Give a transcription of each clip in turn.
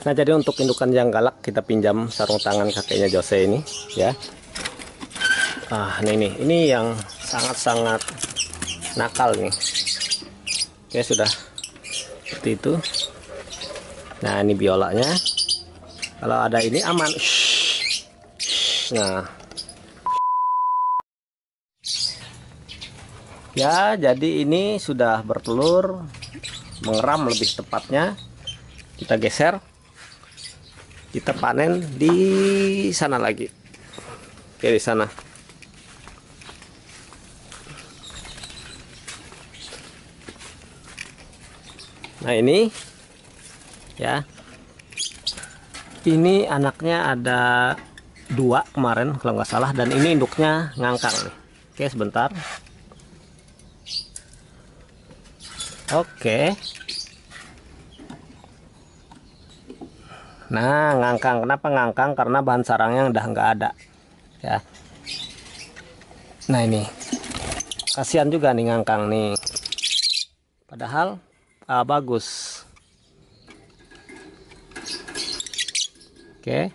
Nah jadi untuk indukan yang galak kita pinjam sarung tangan kakeknya Jose ini ya. Ah ini nih ini yang sangat-sangat nakal nih. Oke sudah seperti itu. Nah ini biolanya. Kalau ada ini aman. Nah ya jadi ini sudah bertelur mengeram lebih tepatnya kita geser kita panen di sana lagi. Oke di sana. Nah ini ya. Ini anaknya ada dua kemarin kalau nggak salah dan ini induknya ngangkang nih. Oke sebentar. Oke Nah, ngangkang. Kenapa ngangkang? Karena bahan sarangnya udah nggak ada. Ya. Nah, ini. Kasihan juga nih ngangkang nih. Padahal ah, bagus. Oke.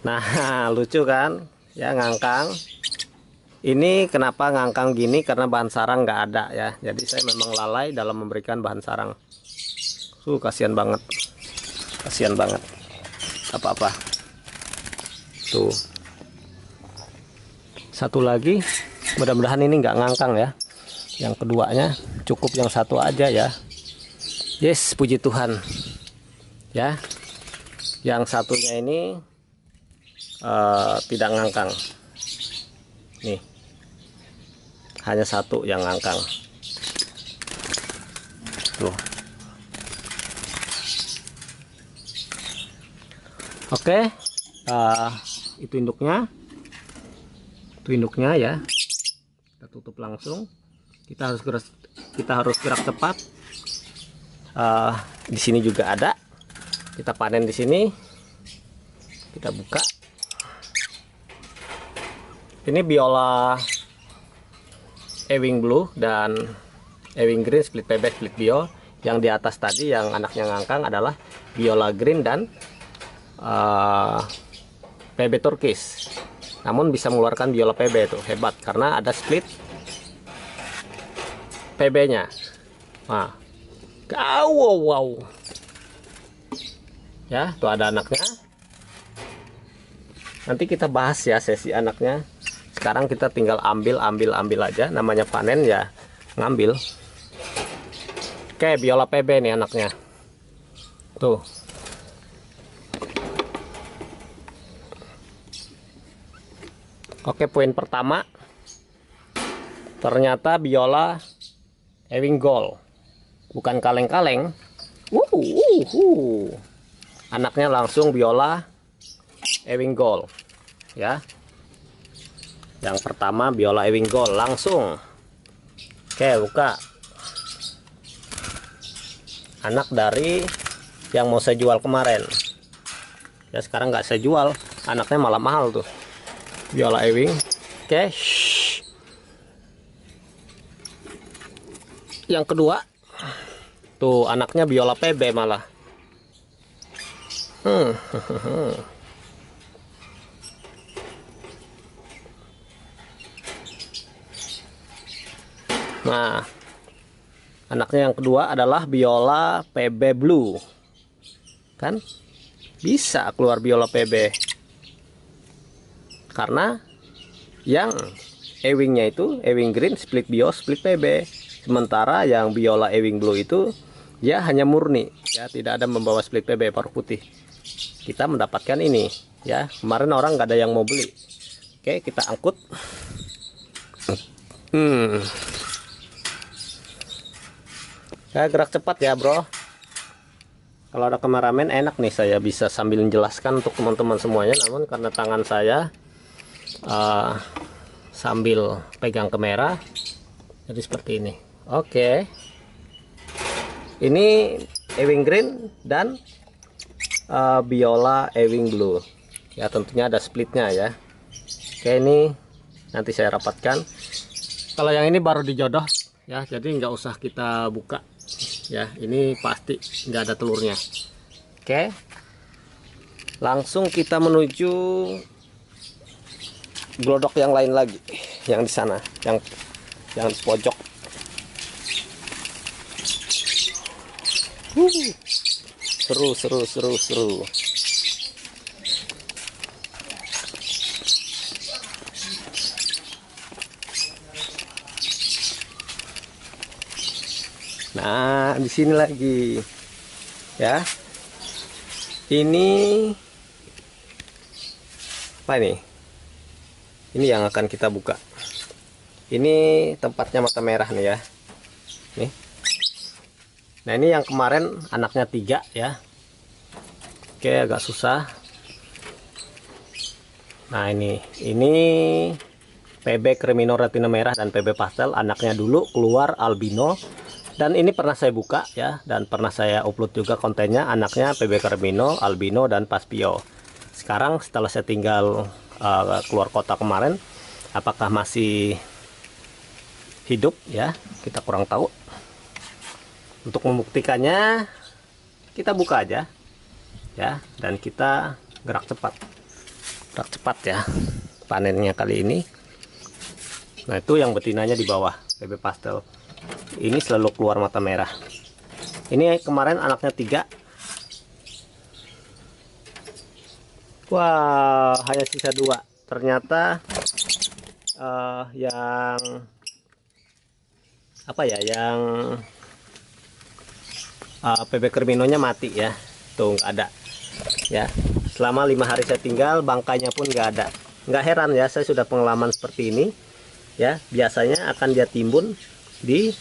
Nah, lucu kan? Ya, ngangkang. Ini kenapa ngangkang gini? Karena bahan sarang nggak ada ya. Jadi saya memang lalai dalam memberikan bahan sarang. Uh, kasihan banget. Kasihan banget. Apa-apa. Tuh. Satu lagi. Mudah-mudahan ini nggak ngangkang ya. Yang keduanya cukup yang satu aja ya. Yes, puji Tuhan. Ya. Yang satunya ini uh, tidak ngangkang. Nih. Hanya satu yang ngangkang. Tuh. Oke, uh, itu induknya, itu induknya ya. Kita tutup langsung. Kita harus gerak, kita harus gerak cepat. Uh, di sini juga ada. Kita panen di sini. Kita buka. Ini biola Ewing Blue dan Ewing Green split PB split bio. Yang di atas tadi yang anaknya ngangkang adalah biola green dan uh, PB Turkish. Namun bisa mengeluarkan biola PB itu hebat karena ada split PB nya nah wow wow. Ya tuh ada anaknya. Nanti kita bahas ya sesi anaknya. Sekarang kita tinggal ambil ambil ambil aja. Namanya panen ya ngambil. Oke biola PB nih anaknya. Tuh Oke, poin pertama. Ternyata biola Ewing Gold. Bukan kaleng-kaleng. Uh, uh, uh. Anaknya langsung biola Ewing Gold. Ya. Yang pertama biola Ewing Gold langsung. Oke, buka. Anak dari yang mau saya jual kemarin. Ya sekarang nggak saya jual. Anaknya malah mahal tuh biola ewing oke okay. yang kedua. Tuh anaknya biola PB malah. Hmm. nah anaknya yang kedua adalah biola PB blue. Kan? Bisa keluar biola PB karena yang ewingnya itu ewing green split bio split PB sementara yang biola ewing blue itu ya hanya murni. Ya tidak ada membawa split PB paruh putih. Kita mendapatkan ini ya. Kemarin orang nggak ada yang mau beli. Oke kita angkut. Hmm. Ya gerak cepat ya bro. Kalau ada kameramen enak nih. Saya bisa sambil menjelaskan untuk teman-teman semuanya. Namun karena tangan saya uh, sambil pegang kamera. Jadi seperti ini. Oke. Okay. ini ewing green dan uh, biola ewing blue. Ya tentunya ada splitnya ya. Oke okay, ini nanti saya rapatkan. Kalau yang ini baru dijodoh ya jadi nggak usah kita buka. Ya ini pasti nggak ada telurnya. Oke. Langsung kita menuju glodok yang lain lagi yang di sana yang yang pojok seru seru seru seru Nah, di sini lagi. Ya. Ini apa ini? Ini yang akan kita buka. Ini tempatnya mata merah nih ya. Nih. Nah, ini yang kemarin anaknya tiga ya. Oke, agak susah. Nah, ini ini PB Crimino retina merah dan PB pastel anaknya dulu keluar albino dan ini pernah saya buka ya dan pernah saya upload juga kontennya anaknya PB Crimino, albino dan paspio. Sekarang setelah saya tinggal uh, keluar kota kemarin apakah masih hidup ya? Kita kurang tahu. Untuk membuktikannya kita buka aja ya dan kita gerak cepat. Gerak cepat ya panennya kali ini. Nah itu yang betinanya di bawah bebek pastel. Ini selalu keluar mata merah. Ini kemarin anaknya tiga wah hanya sisa dua. Ternyata uh, yang apa ya yang uh, PB Kerminonya mati ya. Tuh nggak ada. Ya selama lima hari saya tinggal bangkainya pun nggak ada. Nggak heran ya saya sudah pengalaman seperti ini. Ya biasanya akan dia timbun di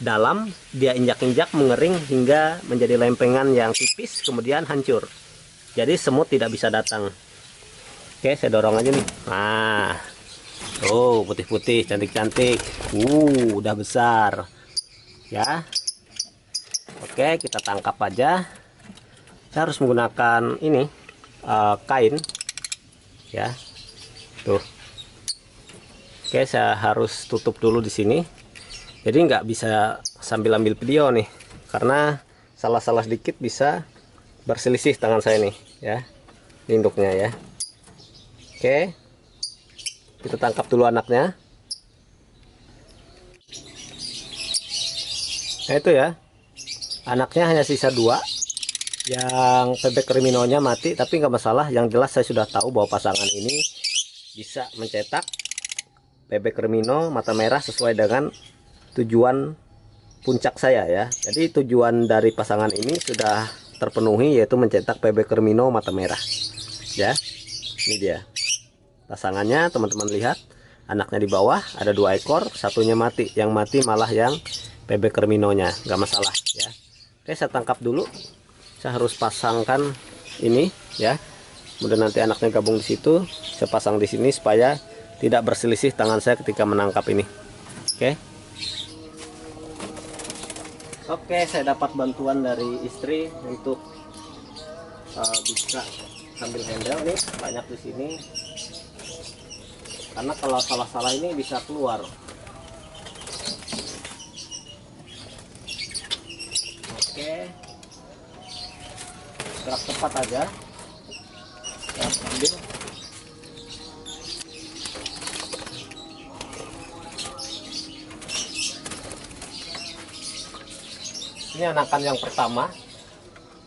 dalam dia injak-injak mengering hingga menjadi lempengan yang tipis kemudian hancur jadi semut tidak bisa datang. Oke saya dorong aja nih. Nah oh putih-putih cantik-cantik. Uh udah besar. Ya. Oke kita tangkap aja. Saya harus menggunakan ini uh, kain. Ya. Tuh. Oke, saya harus tutup dulu di sini. Jadi nggak bisa sambil ambil video nih, karena salah-salah sedikit bisa berselisih tangan saya nih, ya, induknya ya. Oke, kita tangkap dulu anaknya. Nah itu ya, anaknya hanya sisa dua. Yang bebek kriminonya mati, tapi nggak masalah. Yang jelas saya sudah tahu bahwa pasangan ini bisa mencetak bebek remino mata merah sesuai dengan tujuan puncak saya ya jadi tujuan dari pasangan ini sudah terpenuhi yaitu mencetak bebek remino mata merah. Ya ini dia. Pasangannya teman-teman lihat anaknya di bawah ada dua ekor satunya mati. Yang mati malah yang bebek reminonya nggak masalah ya. Oke saya tangkap dulu. Saya harus pasangkan ini ya. Kemudian nanti anaknya gabung di situ saya pasang di sini supaya tidak berselisih tangan saya ketika menangkap ini. Oke oke saya dapat bantuan dari istri untuk uh, bisa sambil handle nih banyak di sini. Karena kalau salah-salah ini bisa keluar. Oke. Gerak cepat aja. Ya, ambil ini anakan yang pertama.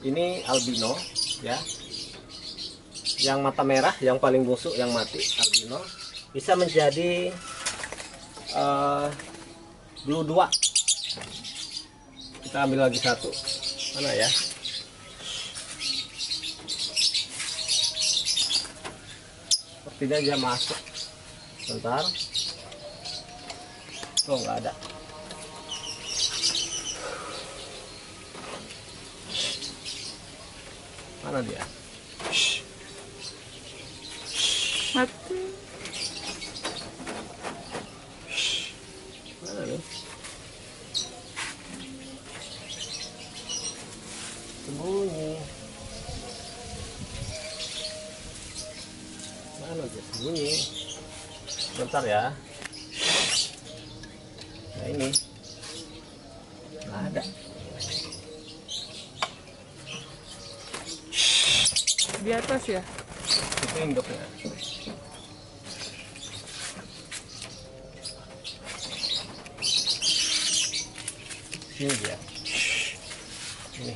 Ini albino ya. Yang mata merah yang paling busuk yang mati albino. Bisa menjadi uh, blue dua. Kita ambil lagi satu. Mana ya? Sepertinya dia masuk. Sebentar tuh nggak ada Mana dia? Mati. Mana nih? Sembunyi. Mana dia sembunyi? Bentar ya. Nah ini. Nggak ada. Di atas ya? Itu induknya. Ini dia. Ini.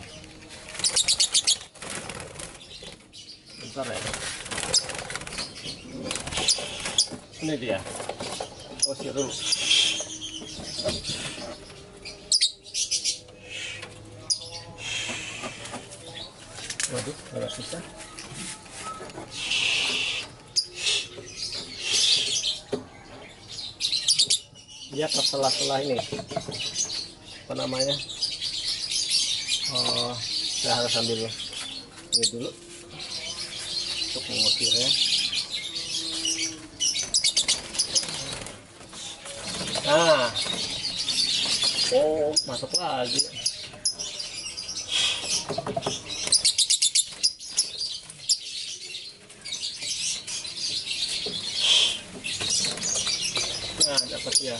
Bentar ya. Ini dia. Usir dulu. Waduh, agak susah. Dia ke selah-selah ini. Apa namanya? Oh saya harus ambil ini dulu. Untuk mengusirnya nah. Oh masuk lagi. Nah dapat ya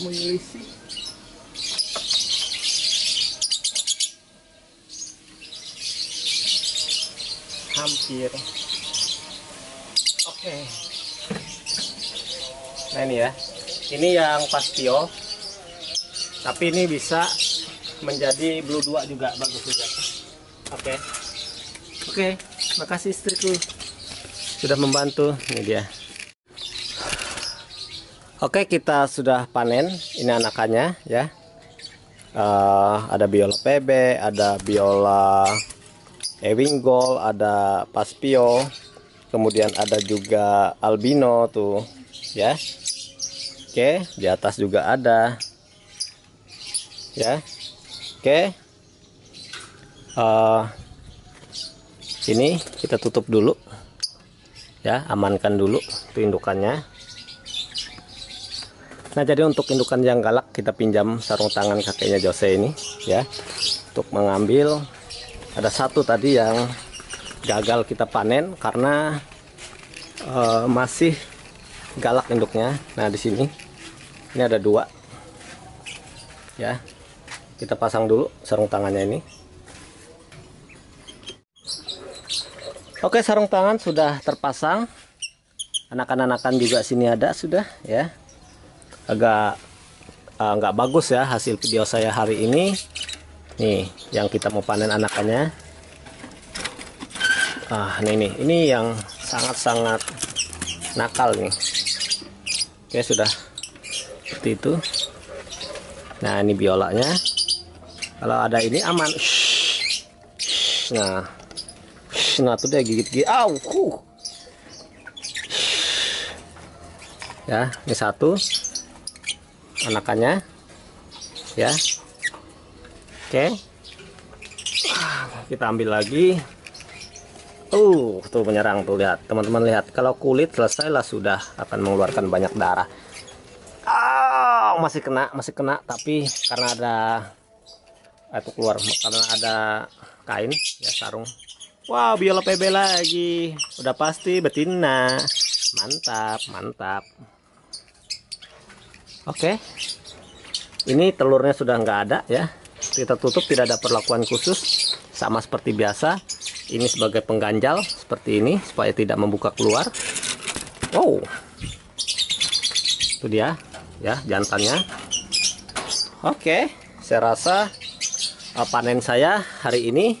menyelisih. Hampir. Oke. Nah ini ya. Ini yang pastio. Tapi ini bisa menjadi blue 2 juga bagus juga. Oke. Oke, makasih istriku sudah membantu. Ini dia. Oke, kita sudah panen. Ini anakannya ya. Eh, ada biola PB, ada biola Ewing Gold, ada Paspio, kemudian ada juga albino tuh, ya. Oke, di atas juga ada. Ya. Oke. Eh, ini kita tutup dulu. Ya, amankan dulu tuh indukannya. Nah jadi untuk indukan yang galak kita pinjam sarung tangan kakeknya Jose ini ya untuk mengambil ada satu tadi yang gagal kita panen karena eh, masih galak induknya. Nah di sini ini ada dua ya kita pasang dulu sarung tangannya ini. Oke sarung tangan sudah terpasang. Anak-anakan juga sini ada sudah ya agak uh, bagus ya hasil video saya hari ini. Nih yang kita mau panen anakannya. Ah ini nih. Ini yang sangat-sangat nakal nih. Oke sudah seperti itu. Nah ini biolanya kalau ada ini aman. Nah. Nah tuh dia gigit-gigit. Au huh. ya ini satu anakannya. Ya. Oke. Kita ambil lagi. Uh tuh menyerang tuh lihat. Teman-teman lihat kalau kulit selesai lah sudah akan mengeluarkan banyak darah. Oh, masih kena masih kena tapi karena ada itu keluar karena ada kain ya sarung. Wow biola PB lagi. Udah pasti betina. Mantap mantap Oke. Ini telurnya sudah nggak ada ya. Kita tutup tidak ada perlakuan khusus. Sama seperti biasa. Ini sebagai pengganjal seperti ini supaya tidak membuka keluar. Wow. Itu dia ya jantannya. Oke, saya rasa uh, panen saya hari ini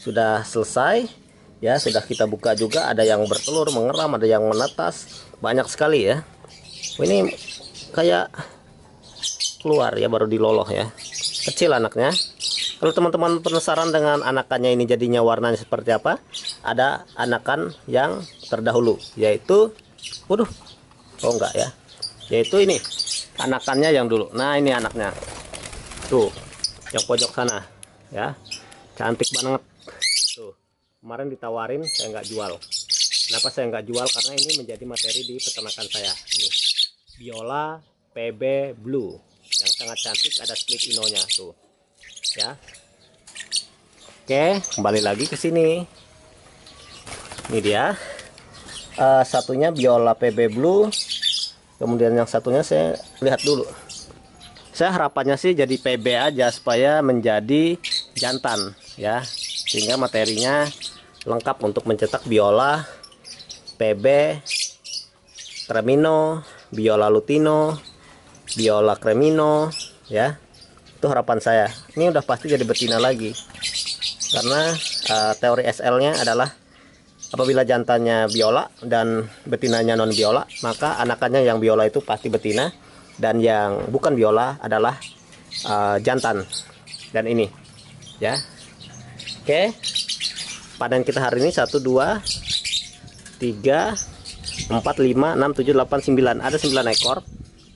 sudah selesai. Ya, sudah kita buka juga ada yang bertelur, mengeram, ada yang menetas. Banyak sekali ya. Ini kayak keluar ya baru diloloh ya. Kecil anaknya. Kalau teman-teman penasaran dengan anakannya ini jadinya warnanya seperti apa? Ada anakan yang terdahulu yaitu waduh oh enggak ya. Yaitu ini anakannya yang dulu. Nah ini anaknya. Tuh yang pojok sana ya. Cantik banget. Tuh kemarin ditawarin saya nggak jual. Kenapa saya nggak jual? Karena ini menjadi materi di peternakan saya. Ini biola PB blue. Yang sangat cantik ada split inonya tuh. Ya. Oke kembali lagi ke sini. Ini dia. Uh, satunya biola PB blue. Kemudian yang satunya saya lihat dulu. Saya harapannya sih jadi PB aja supaya menjadi jantan ya. Sehingga materinya lengkap untuk mencetak biola PB Tremino biola lutino biola cremino ya. Itu harapan saya. Ini udah pasti jadi betina lagi. Karena uh, teori SL nya adalah apabila jantannya biola dan betinanya non biola maka anakannya yang biola itu pasti betina dan yang bukan biola adalah uh, jantan dan ini ya. Oke. Panen kita hari ini 1 2 3 4 5 6 7 8 9 ada 9 ekor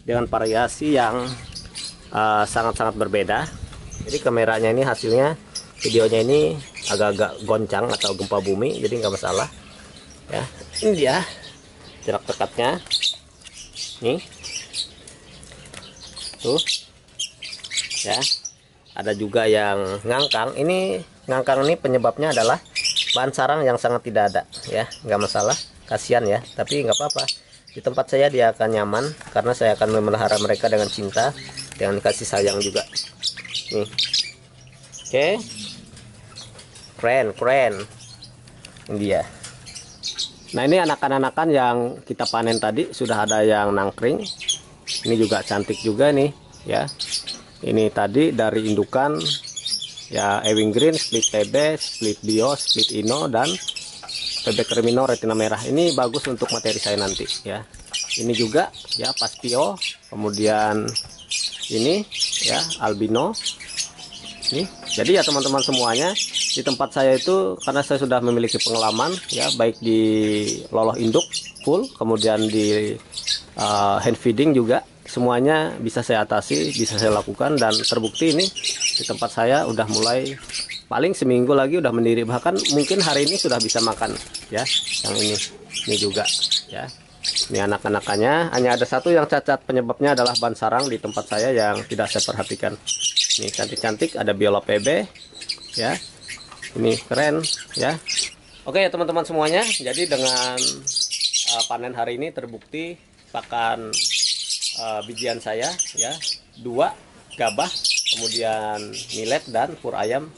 dengan variasi yang uh, sangat-sangat uh, berbeda. Jadi kameranya ini hasilnya videonya ini agak-agak goncang atau gempa bumi jadi nggak masalah. Ya ini dia jarak dekatnya. Nih. Tuh. Ya. Ada juga yang ngangkang. Ini ngangkang ini penyebabnya adalah bahan sarang yang sangat tidak ada. Ya nggak masalah kasihan ya tapi nggak apa-apa. Di tempat saya dia akan nyaman karena saya akan memelihara mereka dengan cinta dengan kasih sayang juga. Nih. Oke. Keren keren. Ini dia. Nah ini anakan-anakan yang kita panen tadi sudah ada yang nangkring. Ini juga cantik juga nih ya. Ini tadi dari indukan ya Ewing Green split PB split Bio split Ino dan PB Cremino retina merah. Ini bagus untuk materi saya nanti ya. Ini juga ya Paspio kemudian ini ya albino. Ini jadi ya teman-teman semuanya di tempat saya itu karena saya sudah memiliki pengalaman ya baik di loloh induk full kemudian di uh, hand feeding juga semuanya bisa saya atasi, bisa saya lakukan dan terbukti ini di tempat saya udah mulai paling seminggu lagi udah mendiri. Bahkan mungkin hari ini sudah bisa makan ya yang ini ini juga ya. Ini anak-anakannya. Hanya ada satu yang cacat. Penyebabnya adalah ban sarang di tempat saya yang tidak saya perhatikan. Ini cantik-cantik. Ada biola PB ya. Ini keren ya. Oke ya teman-teman semuanya. Jadi dengan uh, panen hari ini terbukti pakan uh, bijian saya ya. Dua gabah kemudian millet dan pur ayam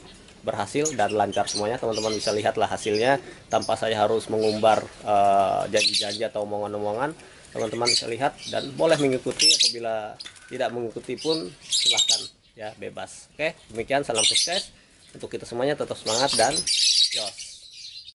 berhasil dan lancar semuanya. Teman-teman bisa lihatlah hasilnya. Tanpa saya harus mengumbar eh, janji-janji atau omongan-omongan teman-teman bisa lihat. Dan boleh mengikuti apabila tidak mengikuti pun silahkan ya bebas. Oke demikian salam sukses untuk kita semuanya tetap semangat dan jos